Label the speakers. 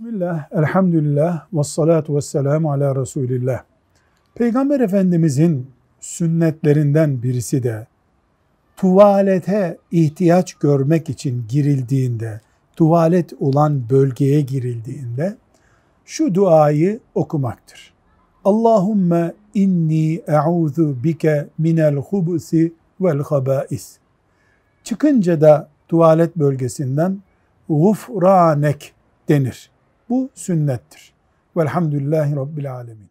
Speaker 1: Bismillah, elhamdülillah, ve salatu ve selamu ala Resulillah. Peygamber Efendimizin sünnetlerinden birisi de tuvalete ihtiyaç görmek için girildiğinde, tuvalet olan bölgeye girildiğinde şu duayı okumaktır. Allahümme inni e'udhu bike minel hubusi vel habais. Çıkınca da tuvalet bölgesinden gufranek denir. Bu sünnettir. Velhamdülillahi Rabbil Alemin.